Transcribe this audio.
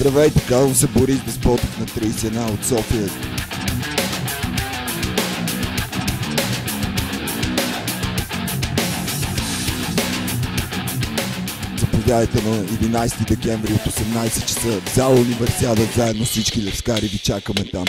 Здравейте, казвам се Борис Безпотов на 31 от София. Заповядайте на 11 декември от 18 часа в зала Универсиада заедно всички левскари ви чакаме там.